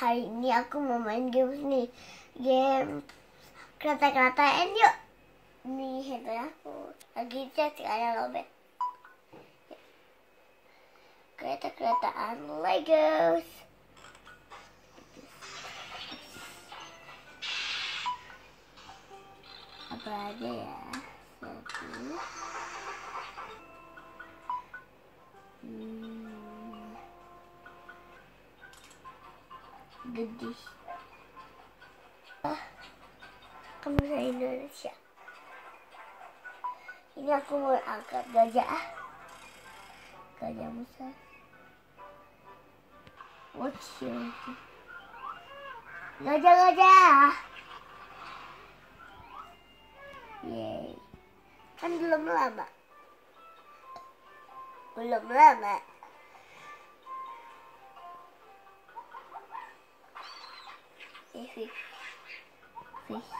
hari ini aku mau main games nih. Game kereta-keretaan yuk. Nih handphone aku. Lagi chat sekarang lobet. Kereta-keretaan Legos apa aja ya gede ah kamu bahasa Indonesia ini aku mau angkat gajah gajah besar what's your gajah-gajah Yeay. Kan belum lama. Belum lama. Eh, fish. Fish.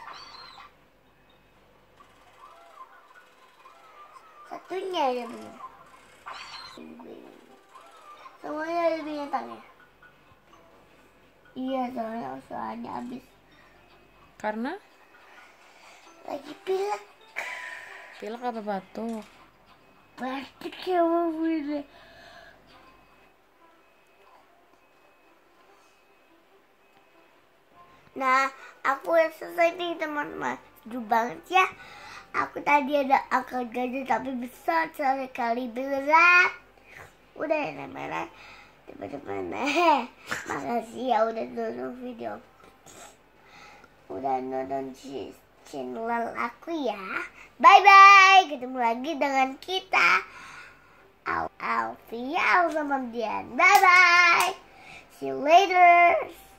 Satunya ada belum. Semuanya ada binatangnya. Iya, soalnya soalnya habis Karena lagi pilek. pilek apa batuk? Plastik ya mobilnya. Nah, aku udah selesai nih teman-teman. Seru banget ya. Aku tadi ada angkat gajah tapi besar sekali berat. Udah ya teman-teman. Teman-teman. Makasih ya udah nonton video. Udah nonton channel aku ya. Bye bye. Ketemu lagi dengan kita. Al Alfia sama Dian. Bye bye. See you later.